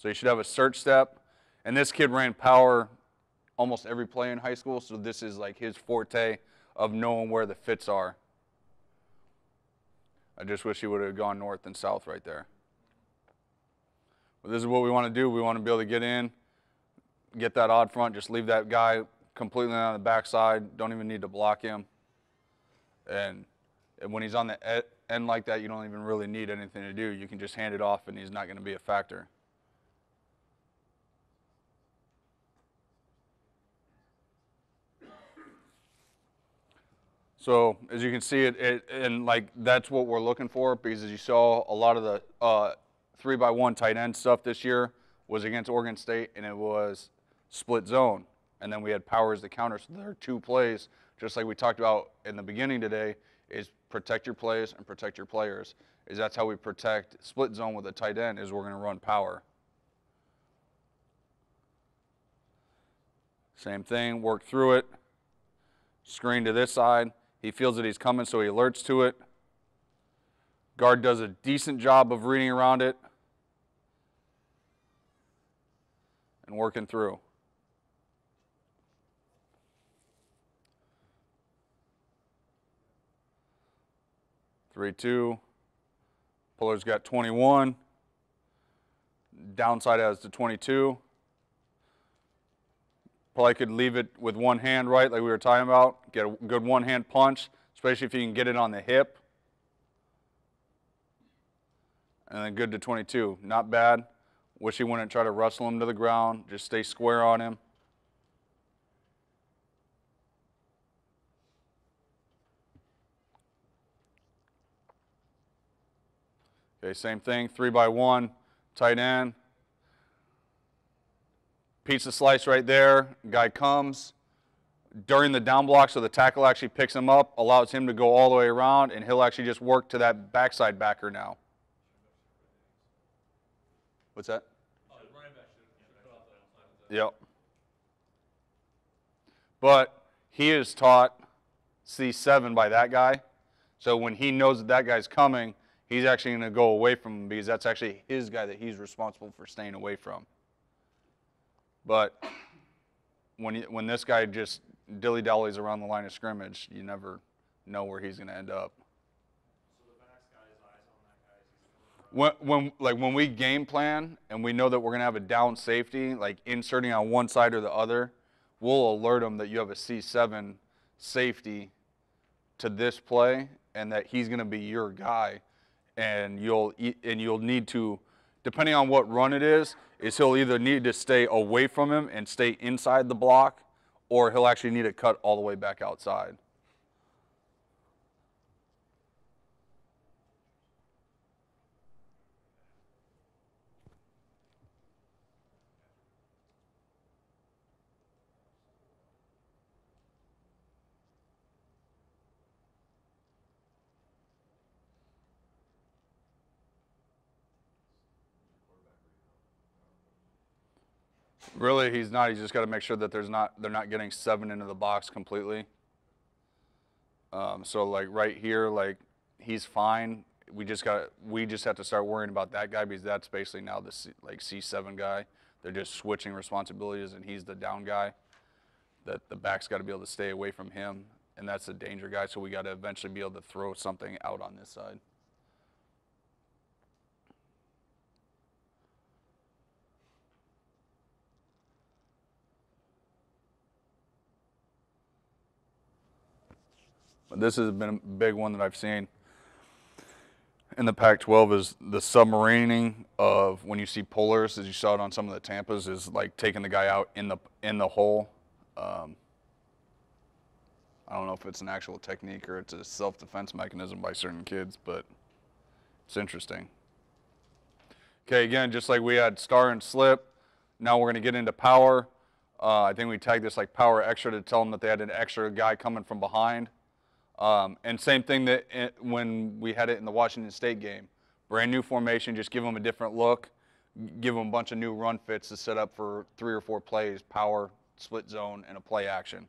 So you should have a search step. And this kid ran power almost every play in high school, so this is like his forte of knowing where the fits are. I just wish he would have gone north and south right there. But this is what we want to do. We want to be able to get in, get that odd front, just leave that guy completely on the backside. Don't even need to block him. And, and when he's on the end like that, you don't even really need anything to do. You can just hand it off, and he's not going to be a factor. So as you can see, it, it, and like that's what we're looking for because as you saw, a lot of the uh, three by one tight end stuff this year was against Oregon State, and it was split zone, and then we had powers the counter. So there are two plays, just like we talked about in the beginning today, is protect your plays and protect your players. Is that's how we protect split zone with a tight end is we're going to run power. Same thing, work through it, screen to this side he feels that he's coming, so he alerts to it. Guard does a decent job of reading around it and working through. Three, two. Puller's got 21. Downside has the 22. Probably could leave it with one hand right, like we were talking about. Get a good one hand punch, especially if you can get it on the hip. And then good to 22. Not bad. Wish he wouldn't try to wrestle him to the ground. Just stay square on him. Okay, same thing. Three by one, tight end. Pizza slice right there. Guy comes during the down block, so the tackle actually picks him up, allows him to go all the way around, and he'll actually just work to that backside backer now. What's that? Yep. But he is taught C7 by that guy. So when he knows that that guy's coming, he's actually going to go away from him because that's actually his guy that he's responsible for staying away from. But when, you, when this guy just dilly dallies around the line of scrimmage, you never know where he's going to end up. When, when, like when we game plan and we know that we're going to have a down safety, like inserting on one side or the other, we'll alert him that you have a C7 safety to this play and that he's going to be your guy and you'll and you'll need to depending on what run it is, is he'll either need to stay away from him and stay inside the block, or he'll actually need to cut all the way back outside. Really, he's not. He's just got to make sure that there's not they're not getting seven into the box completely. Um, so like right here, like he's fine. We just got we just have to start worrying about that guy because that's basically now the C, like C7 guy. They're just switching responsibilities, and he's the down guy. That the back's got to be able to stay away from him, and that's the danger guy. So we got to eventually be able to throw something out on this side. This has been a big one that I've seen in the Pac-12 is the submarining of when you see pullers, as you saw it on some of the Tampas, is like taking the guy out in the in the hole. Um, I don't know if it's an actual technique or it's a self-defense mechanism by certain kids, but it's interesting. Okay, again, just like we had star and slip, now we're going to get into power. Uh, I think we tagged this like power extra to tell them that they had an extra guy coming from behind. Um, and same thing that it, when we had it in the Washington State game, brand new formation, just give them a different look, give them a bunch of new run fits to set up for three or four plays, power, split zone, and a play action.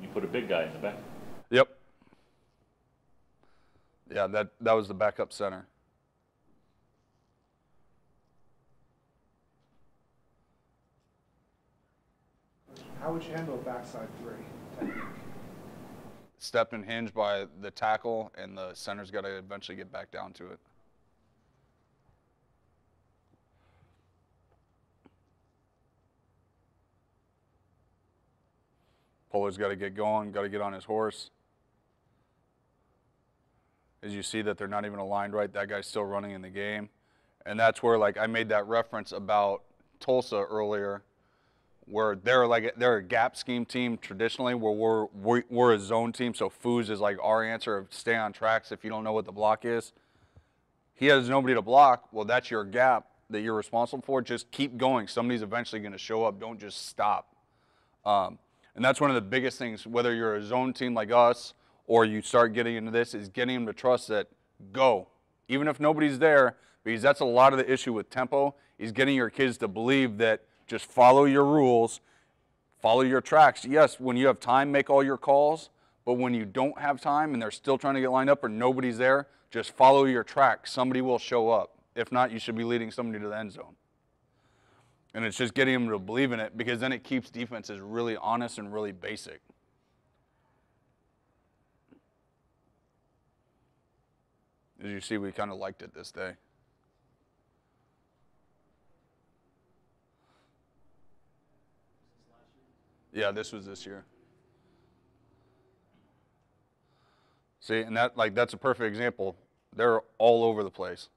You put a big guy in the back. Yep. Yeah, that that was the backup center. How would you handle a backside three? Technique? Step and hinged by the tackle, and the center's got to eventually get back down to it. Puller's got to get going, got to get on his horse. As you see that they're not even aligned right, that guy's still running in the game. And that's where, like, I made that reference about Tulsa earlier, where they're like they're a gap scheme team traditionally, where we're we're, a zone team. So Foos is like our answer of stay on tracks if you don't know what the block is. He has nobody to block. Well, that's your gap that you're responsible for. Just keep going. Somebody's eventually going to show up. Don't just stop. Um, and that's one of the biggest things, whether you're a zone team like us or you start getting into this, is getting them to trust that go, even if nobody's there, because that's a lot of the issue with tempo, is getting your kids to believe that just follow your rules, follow your tracks. Yes, when you have time, make all your calls, but when you don't have time and they're still trying to get lined up or nobody's there, just follow your track. Somebody will show up. If not, you should be leading somebody to the end zone. And it's just getting them to believe in it because then it keeps defenses really honest and really basic. As you see, we kind of liked it this day. Yeah, this was this year. See, and that like that's a perfect example. They're all over the place.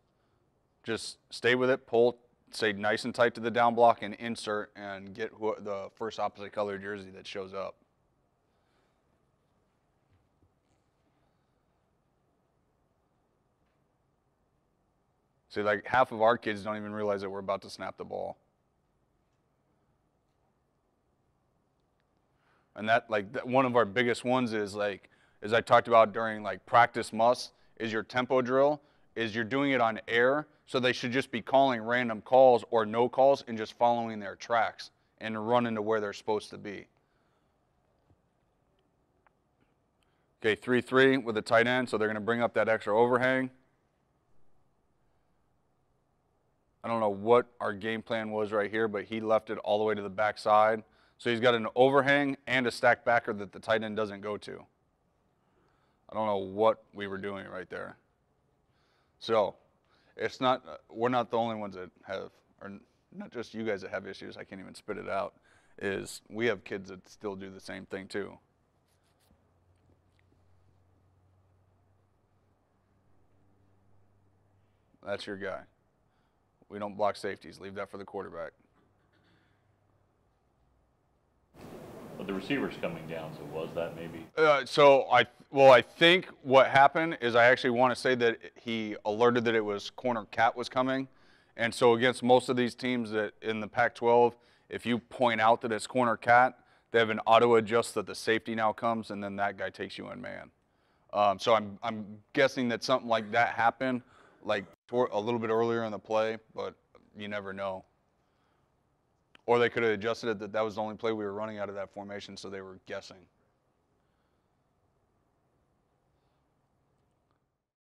Just stay with it, pull, stay nice and tight to the down block, and insert and get the first opposite color jersey that shows up. See, like half of our kids don't even realize that we're about to snap the ball. And that, like, that one of our biggest ones is like, as I talked about during like practice must, is your tempo drill, is you're doing it on air, so they should just be calling random calls or no calls and just following their tracks and running to where they're supposed to be. Okay, 3 3 with a tight end, so they're going to bring up that extra overhang. I don't know what our game plan was right here, but he left it all the way to the backside. So he's got an overhang and a stack backer that the tight end doesn't go to. I don't know what we were doing right there. So it's not, we're not the only ones that have, or not just you guys that have issues, I can't even spit it out, is we have kids that still do the same thing too. That's your guy. We don't block safeties. Leave that for the quarterback. The receiver's coming down, so was that maybe? Uh, so I well I think what happened is I actually want to say that he alerted that it was corner cat was coming, and so against most of these teams that in the Pac-12, if you point out that it's corner cat, they have an auto adjust that the safety now comes, and then that guy takes you in man. Um, so I'm I'm guessing that something like that happened, like a little bit earlier in the play, but you never know. Or they could have adjusted it that that was the only play we were running out of that formation, so they were guessing.